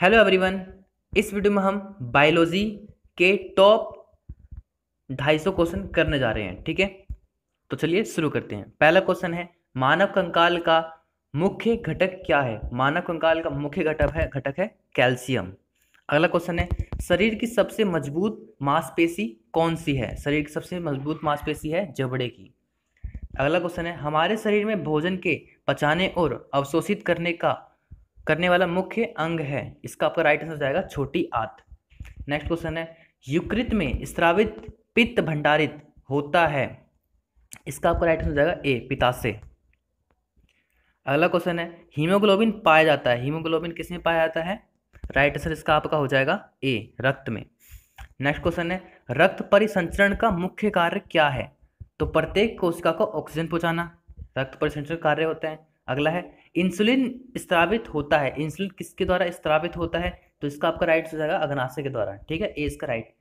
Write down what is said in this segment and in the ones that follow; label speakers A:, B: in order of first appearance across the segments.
A: Hello everyone इस video में हम बायोलॉजी के टॉप 250 क्वेश्चन करने जा रहे हैं, ठीक है? तो चलिए शुरू करते हैं। पहला क्वेश्चन है, मानव कंकाल का मुख्य घटक क्या है? मानव कंकाल का मुख्य घटक है घटक है कैल्शियम अगला क्वेश्चन है, शरीर की सबसे मज़बूत मांसपेशी कौन सी है? शरीर की सबसे मज़बूत मांसपेशी है जबड़े की। अगला क्वेश्चन है, हमारे शरीर में भोजन के पचाने और अवशोषित करने का करने वाला मुख्य अंग है। इसका आपका राइट आंसर जाएगा छोटी आत। नेक्स्ट क्वेश्चन है, युकृत में स्त्रावित पित्त भंडारित होता है। इसका आपका राइट आंसर जाएगा ए पिताशय अगला क्वेश्चन है, हीमोग्लोबिन पाया जाता है। हीमोग्लोबिन किसमें पाया जाता है? राइट आंसर इसका आपका हो जाएगा ए रक्त में। नेक्स्ट क्वेश्चन है, रक्त परिसंचरण का मुख्य कार्य क्या है? तो प्रत्येक कोशिका को ऑक्सीजन पहुंचाना। रक्त परिसंचरण कार्य होते है। अगला है इंसुलिन स्त्रावित होता है। इंसुलिन किसके द्वारा स्त्रावित होता है? तो इसका आपका राइट हो जाएगा अग्नाशय के द्वारा, ठीक है? ए इसका राइट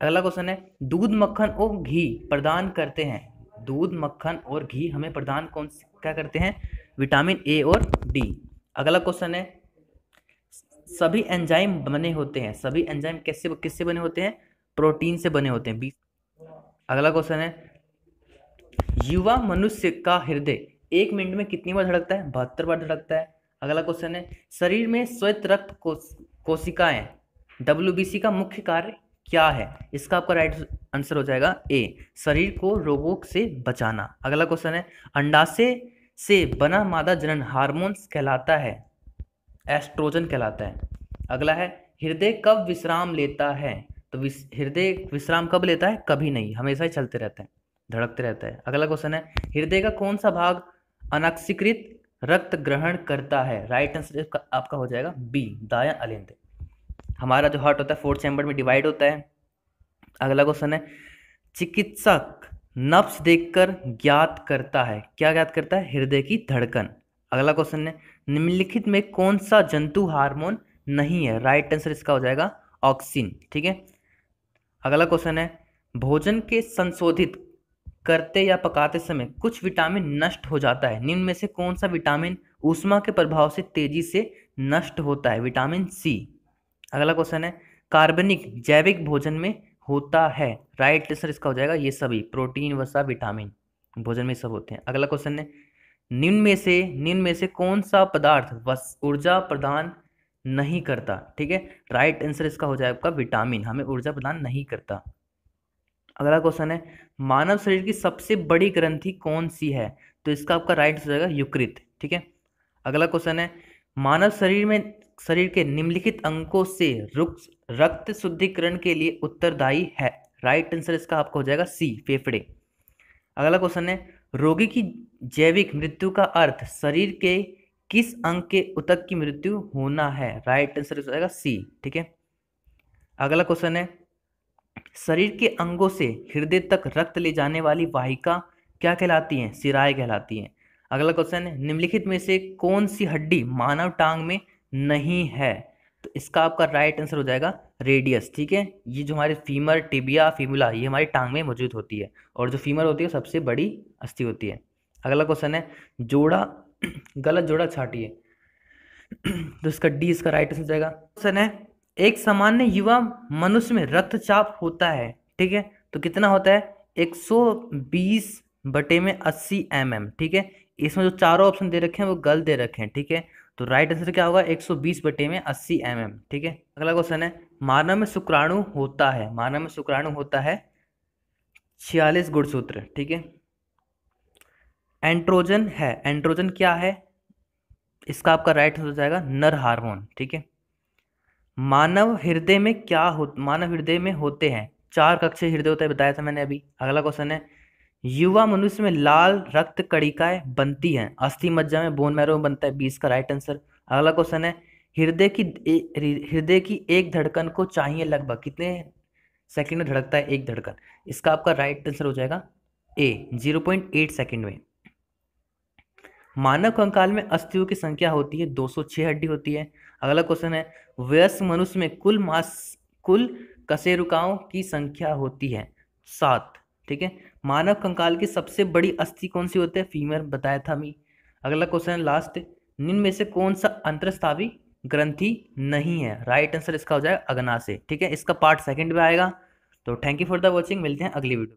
A: अगला क्वेश्चन है, दूध, मक्खन और घी प्रदान करते हैं। दूध, मक्खन और घी हमें प्रदान कौन क्या करते हैं? विटामिन ए और डी अगला क्वेश्चन है, सभी एंजाइम बने होते हैं। सभी एंजाइम कैसे, किससे बने होते हैं? प्रोटीन से बने होते हैं। बीस अगला क्वेश्चन है, युवा मनुष्य का हृदय एक मिनट में कितनी बार धड़कता है? बहत्तर बार धड़कता है। अगला क्वेश्चन है, शरीर में श्वेत रक्त कोशिकाएँ डब्ल्यूबीसी का मुख्य कार्य क्या है? इसका आपका राइट आंसर हो जाएगा ए शरीर को रोगों से बचाना। अगला क्वेश्चन है, अंडाशय से बना मादा जनन हार्मोन्स कहलाता है एस्ट्रोजन कहलाता है। अगला है, हृदय कब विश्राम लेता है? तो हृदय विश्राम कब लेता है? कभी नहीं, हमेशा ही चलते रहते हैं, धड़कते रहता है। अगला क्वेश्चन है, हृदय का कौन सा भाग अनक्सीकृत रक्त ग्रहण करता है। राइट आंसर आपका हो जाएगा बी दाया अलिंद हमारा जो हार्ट होता है फोर्थ चैम्बर में डिवाइड होता है। अगला क्वेश्चन है, चिकित्सक नफ्स देखकर ज्ञात करता है। क्या ज्ञात करता है? हृदय की धड़कन। अगला क्वेश्चन है, निम्नलिखित में कौन सा जंतु हार्मोन नहीं है? राइट आंसर इसका हो जाएगा ऑक्सीन ठीक है? अगला क्वेश्चन है, भोजन के संशोधित करते या पकाते समय कुछ विटामिन नष्ट हो जाता है। निम्न में से कौन सा विटामिन ऊष्मा के प्रभाव से तेज़ी से नष्ट होता है? Vitamin C. अगला क्वेश्चन है, कार्बनिक जैविक भोजन में होता है। राइट आंसर इसका हो जाएगा ये सभी, प्रोटीन वसा विटामिन। भोजन में सब होते हैं। अगला क्वेश्चन है, निम्न में से, निम्न में से कौन सा पदार्थ वस, ऊर्जा प्रदान नहीं करता? ठीक है, राइट आंसर इसका हो जाएगा विटामिन। हमें ऊर्जा प्रदान नहीं करता। अगला क्वेश्चन है, मानव शरीर की सबसे बड़ी ग्रंथि कौन सी है? तो इसका आपका राइट हो जाएगा युकृत ठीक है? अगला क्वेश्चन है, मानव शरीर में, शरीर के निम्नलिखित अंकों से रक्त शुद्धिकरण के लिए उत्तरदायी है? राइट आंसर इसका आपका हो जाएगा सी फेफड़े। अगला क्वेश्चन है, रोगी की जैविक मृत्यु का अर्थ शरीर के किस अंग के उतक की मृत्यु होना है? राइट आंसर हो जाएगा सी ठीक है? अगला क्वेश्चन है शरीर के अंगों से हृदय तक रक्त ले जाने वाली वाहिका क्या कहलाती हैं? सिराय कहलाती हैं। अगला क्वेश्चन है, निम्नलिखित में से कौन सी हड्डी मानव टांग में नहीं है? तो इसका आपका राइट आंसर हो जाएगा रेडियस ठीक है? ये जो हमारे फीमर टिबिया फीमुला ये हमारी टांग में मौजूद होती है और जो फीमर होती है सबसे बड़ी अस्थि होती है। अगला क्वेश्चन है, जोड़ा, गलत जोड़ा छाटिए। तो इसका डी इसका राइट आंसर हो जाएगा। क्वेश्चन है एक सामान्य युवा मनुष्य में रक्तचाप होता है ठीक है? तो कितना होता है? 120 बटे में 80 एम mm, ठीक है? इसमें जो चारों ऑप्शन दे रखे हैं वो गलत दे रखे हैं ठीक है? तो राइट आंसर क्या होगा? 120 बटे में 80 एम mm, ठीक है? अगला क्वेश्चन है मानव में शुक्राणु होता है मानव में शुक्राणु होता है छियालीस गुणसूत्र ठीक है? एंट्रोजन है एंट्रोजन क्या है? इसका आपका राइट आंसर हो जाएगा नर हार्मोन ठीक है? मानव हृदय में क्या हो, मानव हृदय में होते हैं? चार कक्षे हृदय होते हैं, बताया था मैंने अभी। अगला क्वेश्चन है, युवा मनुष्य में लाल रक्त कणिकाएँ बनती हैं। अस्थि मज्जा में बोन मैरो में बनता है, बीस का राइट आंसर अगला क्वेश्चन है, हृदय की हृदय की एक धड़कन को चाहिए लगभग, कितने सेकंड में धड़कता है एक धड़कन? इसका आपका राइट आंसर हो जाएगा A zero point eight second में। मानव कंकाल में अस्थियों की संख्या होती है 206 हड्डी होती है। अगला क्वेश्चन है वयस्क मनुष्य में कुल मास, कुल कशेरुकाओं की संख्या होती है सात। ठीक है? मानव कंकाल की सबसे बड़ी अस्थि कौन सी होती है? फीमेल बताया था मी। अगला क्वेश्चन है लास्ट निम्न में से कौन सा अंतरस्तावी ग्रंथि नहीं है? राइट आंसर इसका हो जाएगा अग्नाशय ठीक है? इसका पार्ट सेकंड में आएगा। तो thank you for the watching मिलते हैं अगली वीडियो